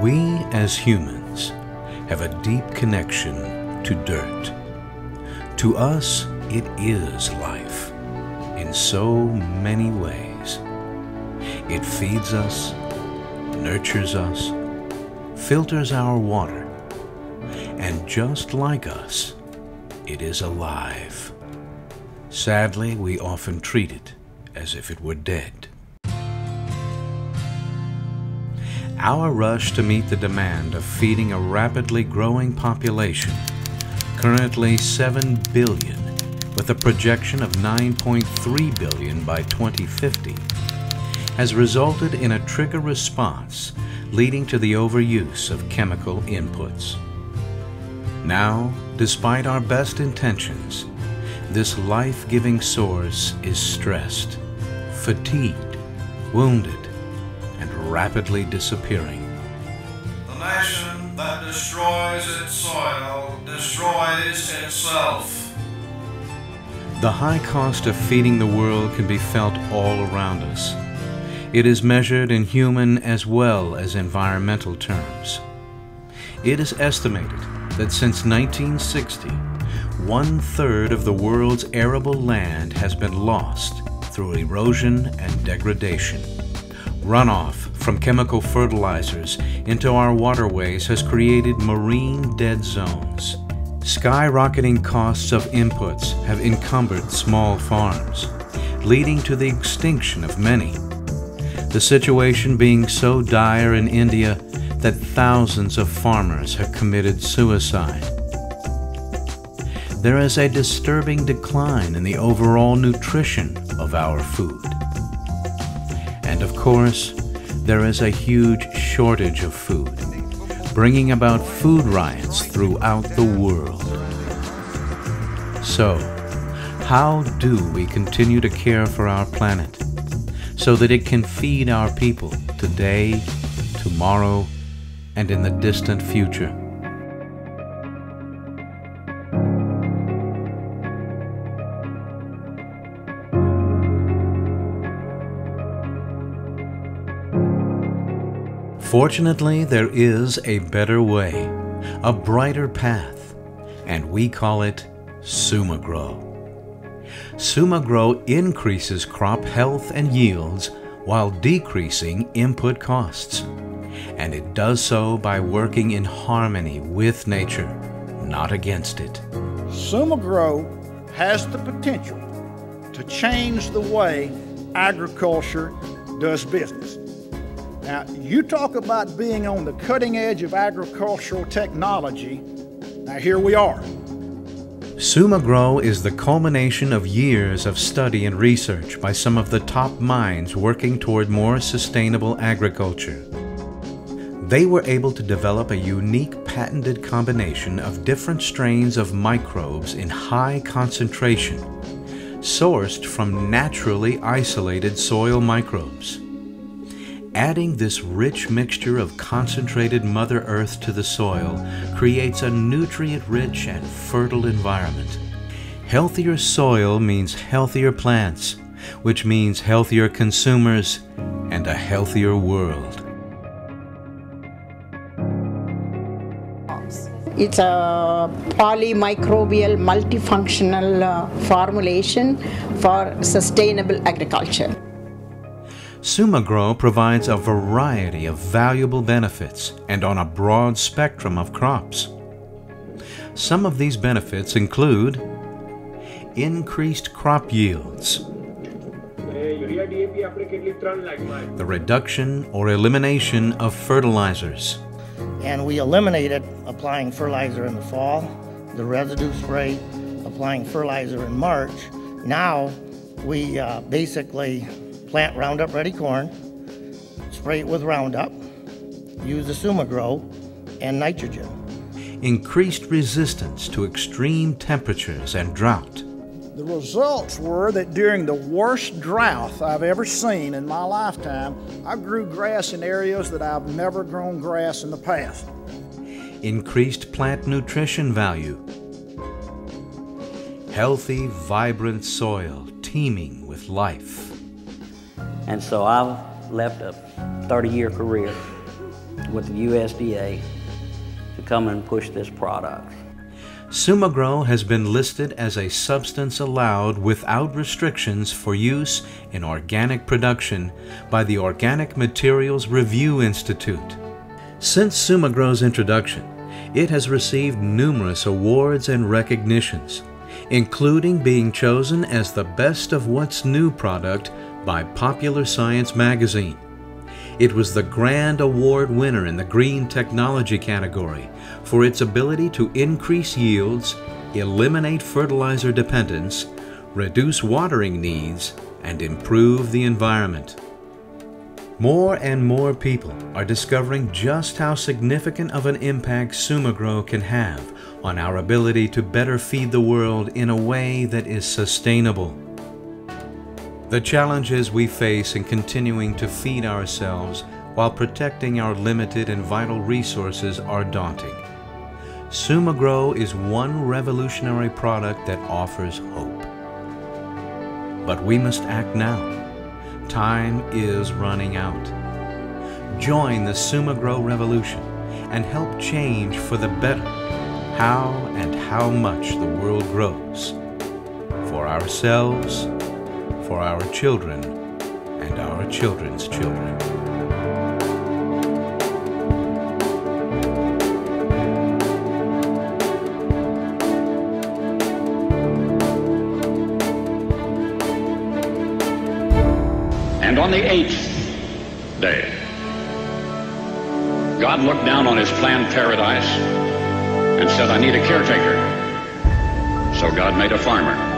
We as humans have a deep connection to dirt. To us, it is life in so many ways. It feeds us, nurtures us, filters our water, and just like us, it is alive. Sadly, we often treat it as if it were dead. Our rush to meet the demand of feeding a rapidly growing population, currently 7 billion, with a projection of 9.3 billion by 2050, has resulted in a trigger response leading to the overuse of chemical inputs. Now, despite our best intentions, this life-giving source is stressed, fatigued, wounded, rapidly disappearing. The nation that destroys its soil destroys itself. The high cost of feeding the world can be felt all around us. It is measured in human as well as environmental terms. It is estimated that since 1960, one third of the world's arable land has been lost through erosion and degradation. Runoff from chemical fertilizers into our waterways has created marine dead zones. Skyrocketing costs of inputs have encumbered small farms, leading to the extinction of many. The situation being so dire in India that thousands of farmers have committed suicide there is a disturbing decline in the overall nutrition of our food. And of course, there is a huge shortage of food, bringing about food riots throughout the world. So, how do we continue to care for our planet so that it can feed our people today, tomorrow, and in the distant future? Fortunately, there is a better way, a brighter path, and we call it SumaGrow. SumaGrow increases crop health and yields while decreasing input costs. And it does so by working in harmony with nature, not against it. SumaGrow has the potential to change the way agriculture does business. Now, you talk about being on the cutting edge of agricultural technology. Now, here we are. SumaGrow is the culmination of years of study and research by some of the top minds working toward more sustainable agriculture. They were able to develop a unique patented combination of different strains of microbes in high concentration, sourced from naturally isolated soil microbes. Adding this rich mixture of concentrated Mother Earth to the soil creates a nutrient-rich and fertile environment. Healthier soil means healthier plants, which means healthier consumers and a healthier world. It's a polymicrobial multifunctional uh, formulation for sustainable agriculture. SumaGrow provides a variety of valuable benefits and on a broad spectrum of crops. Some of these benefits include increased crop yields, the reduction or elimination of fertilizers, and we eliminated applying fertilizer in the fall, the residue spray, applying fertilizer in March. Now we uh, basically plant Roundup Ready corn, spray it with Roundup, use the SumaGrow, and nitrogen. Increased resistance to extreme temperatures and drought. The results were that during the worst drought I've ever seen in my lifetime, I grew grass in areas that I've never grown grass in the past. Increased plant nutrition value. Healthy, vibrant soil teeming with life. And so I've left a 30 year career with the USDA to come and push this product. Sumagrow has been listed as a substance allowed without restrictions for use in organic production by the Organic Materials Review Institute. Since Sumagrow's introduction, it has received numerous awards and recognitions, including being chosen as the Best of What's New product by Popular Science magazine. It was the Grand Award winner in the Green Technology category for its ability to increase yields, eliminate fertilizer dependence, reduce watering needs, and improve the environment. More and more people are discovering just how significant of an impact Sumagrow can have on our ability to better feed the world in a way that is sustainable. The challenges we face in continuing to feed ourselves while protecting our limited and vital resources are daunting. Sumagrow is one revolutionary product that offers hope. But we must act now. Time is running out. Join the Sumagrow revolution and help change for the better how and how much the world grows. For ourselves, for our children, and our children's children. And on the eighth day, God looked down on his planned paradise and said, I need a caretaker. So God made a farmer.